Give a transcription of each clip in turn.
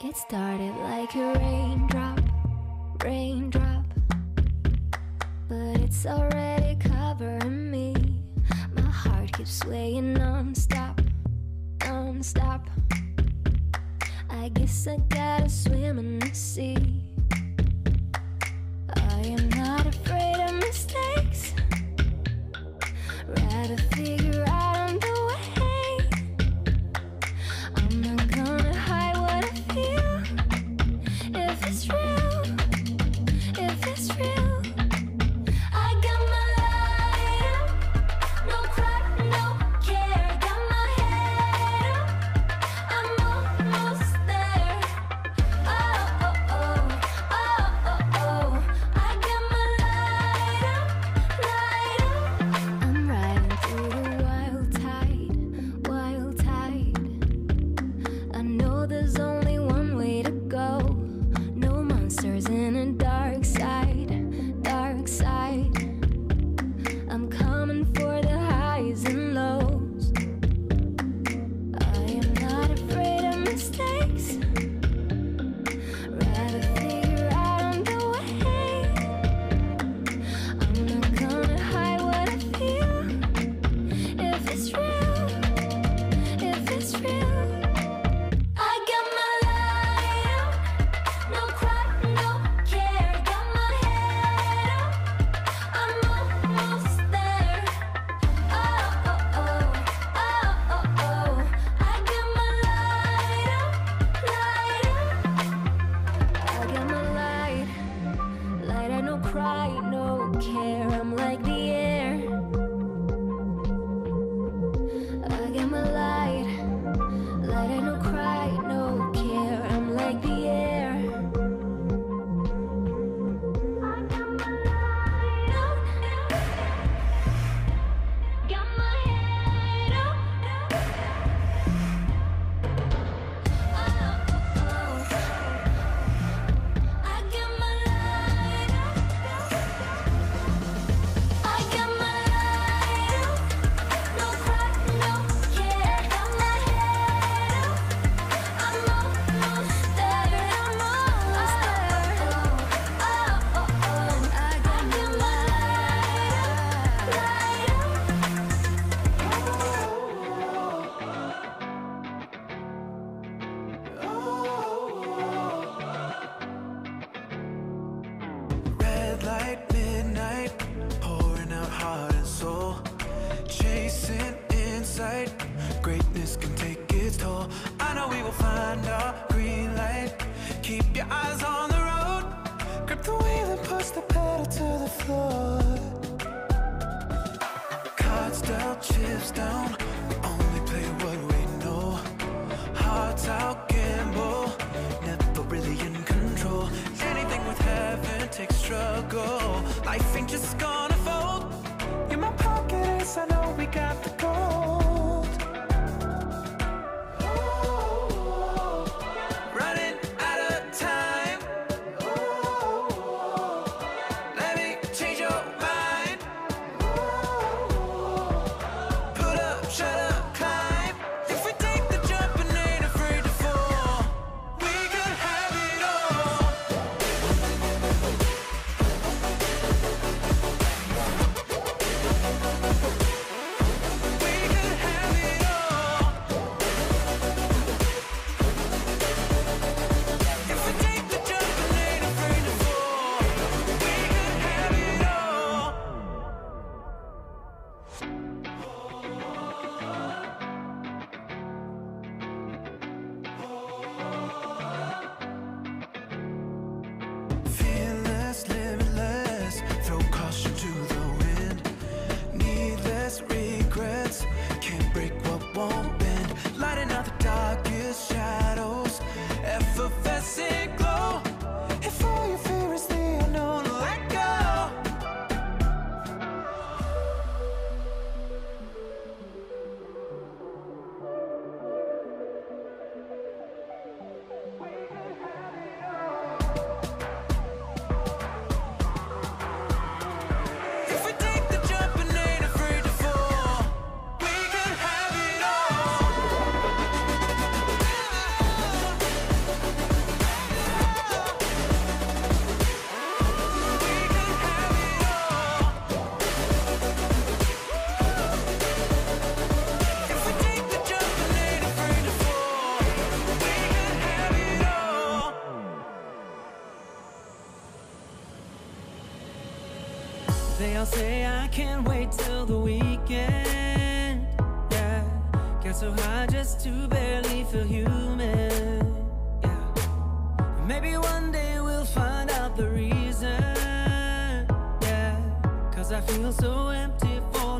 It started like a raindrop, raindrop. But it's already covering me. My heart keeps swaying non-stop, non-stop. I guess I gotta swim in the sea. missing inside. Greatness can take its toll. I know we will find our green light. Keep your eyes on the road. Grip the wheel and push the pedal to the floor. Cards dealt, chips down. We only play what we know. Hearts out, gamble. Never really in control. Anything with heaven takes struggle. Life ain't just gonna we got the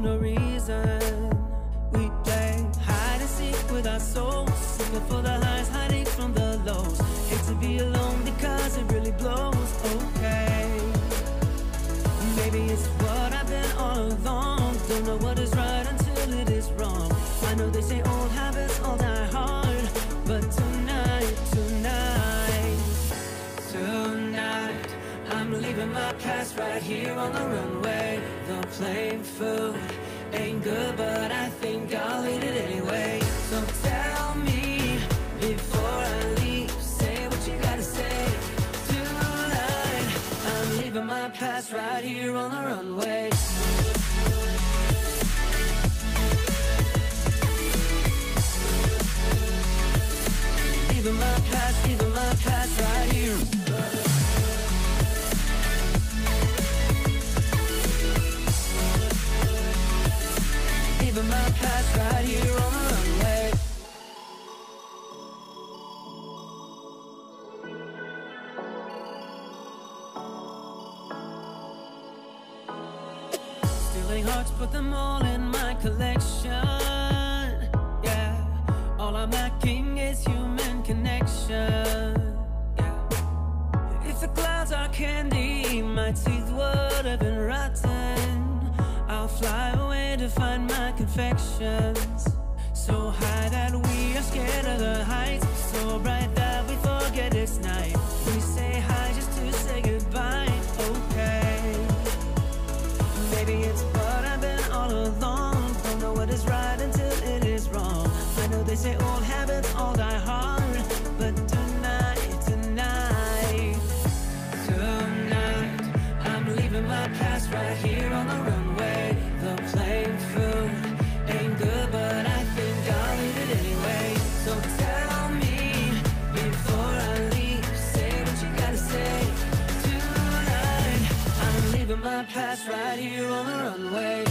no reason. We play hide and seek with our souls, looking for the highs, hiding from the lows. Hate to be alone because it really blows. Okay. Maybe it's what I've been all along. Don't know what is right until it is wrong. I know they say leaving my past right here on the runway. The plane food ain't good, but I think I'll eat it anyway. So tell me before I leave, say what you gotta say tonight. I'm leaving my past right here on the runway. Leaving my past, leaving my past right here. Put them all in my collection. Yeah, all I'm lacking is human connection. Yeah, if the clouds are candy, my teeth would have been rotten. I'll fly away to find my confections. So high that we are scared of the heights. So bright that we forget it's night. They say old habits all die hard, but tonight, tonight, tonight, I'm leaving my past right here on the runway. The plane food ain't good, but I think I'll eat it anyway. So tell me before I leave, say what you gotta say tonight. I'm leaving my past right here on the runway.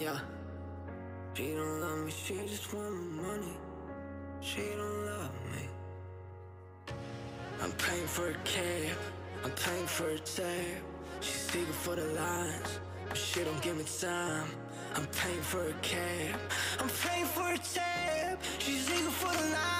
Yeah. She don't love me, she just want my money. She don't love me. I'm paying for a cab, I'm paying for a tab. She's eager for the lines, but she don't give me time. I'm paying for a cab, I'm paying for a tab. She's eager for the lines.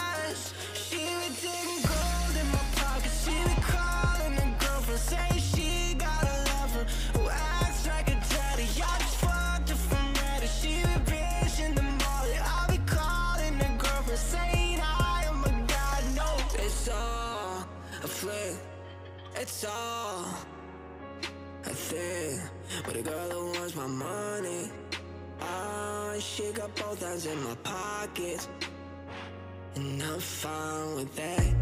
In my pockets. And I'm fine with that.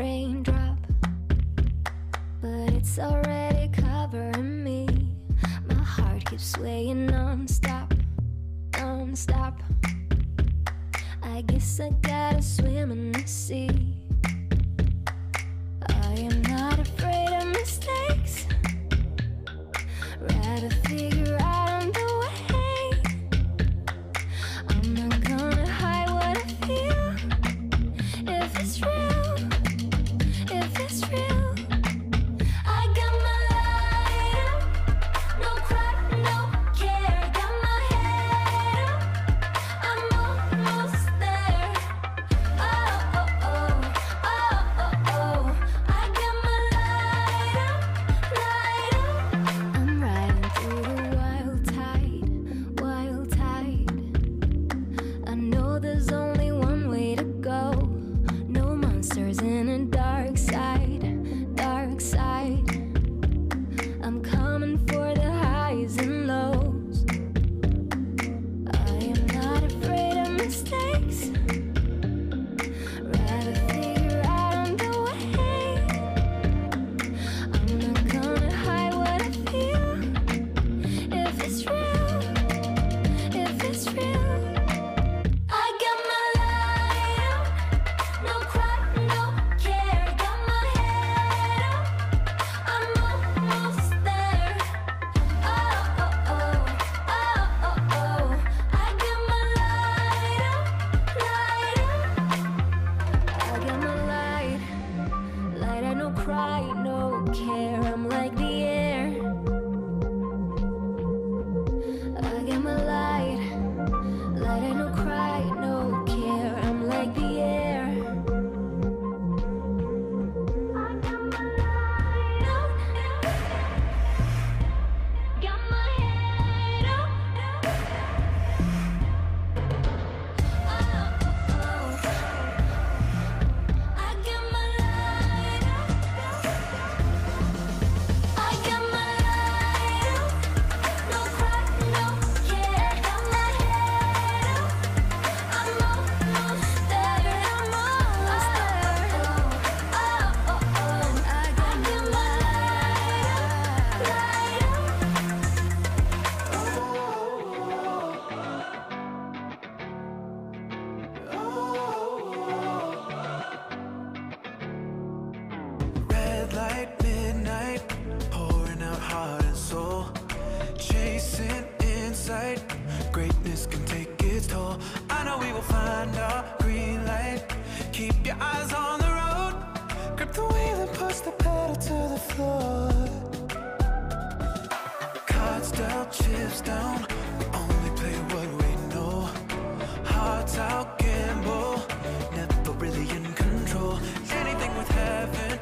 raindrop, but it's already covering me. My heart keeps swaying non-stop, non-stop. I guess I gotta swim in the sea. I am not afraid of mistakes. Rather figure out.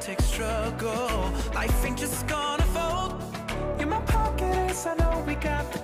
frantic struggle. Life ain't just gonna fold. You're my pocket ace, I know we got the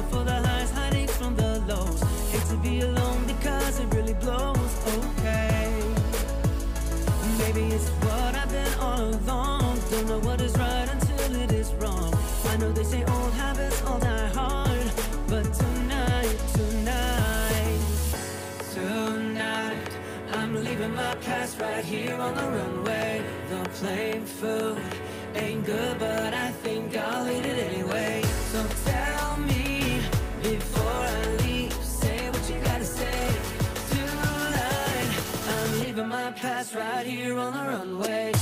looking for the highs, hiding from the lows. Hate to be alone because it really blows. Okay. Maybe it's what I've been all along. Don't know what is right until it is wrong. I know they say old habits all die hard, but tonight, tonight, tonight, I'm leaving my past right here on the runway. The plane food ain't good, but I think I'll eat it anyway. So my past right here on the runway.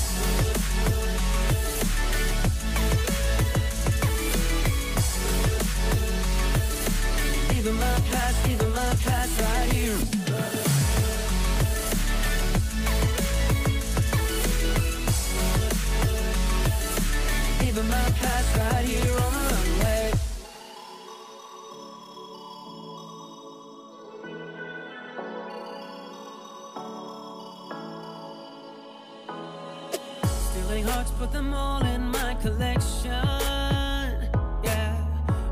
Leaving my past, leaving my past right here. Leaving my past right Put them all in my collection. Yeah,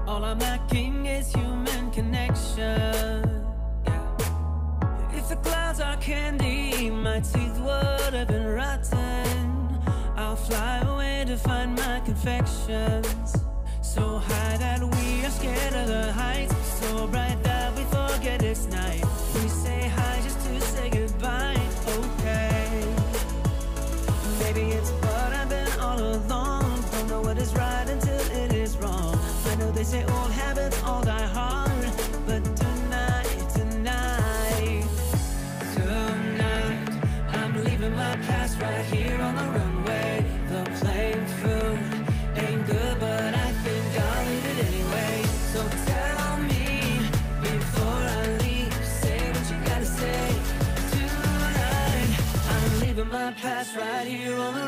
all I'm lacking is human connection. Yeah, if the clouds are candy, my teeth would have been rotten. I'll fly away to find my confections. So high that we are scared of the heights. So bright that we forget it's night. Say old habits all die hard, but tonight, tonight, tonight, I'm leaving my past right here on the runway. The plane food ain't good, but I think I'll eat it anyway. So tell me before I leave, say what you gotta say tonight. I'm leaving my past right here on the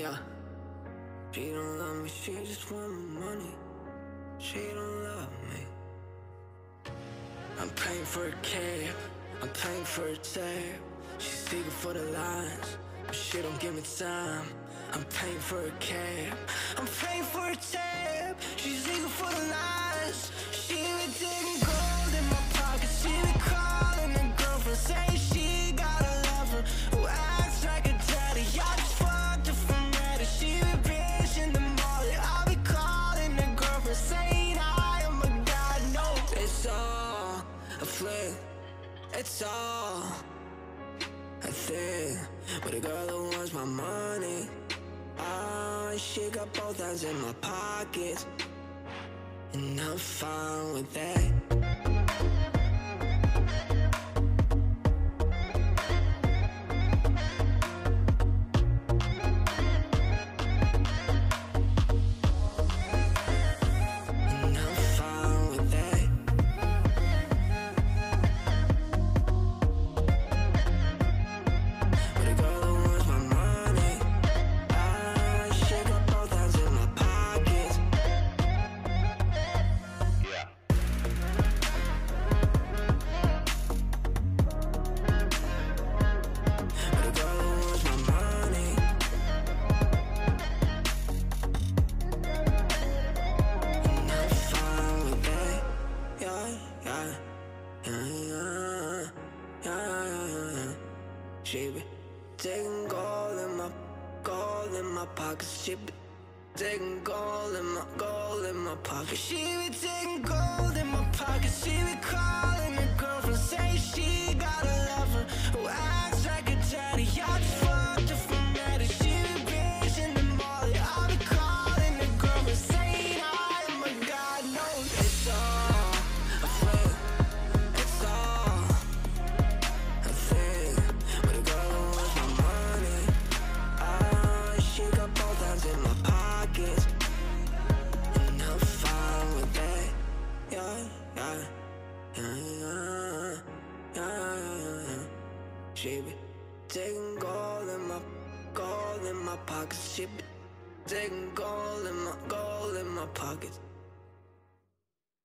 Yeah. She don't love me, she just want my money. She don't love me. I'm paying for a cab, I'm paying for a tab. She's seeking for the lines, but she don't give me time. I'm paying for a cab, I'm paying for a tab. She's eager for the lines. In my pockets. And I'm fine with that.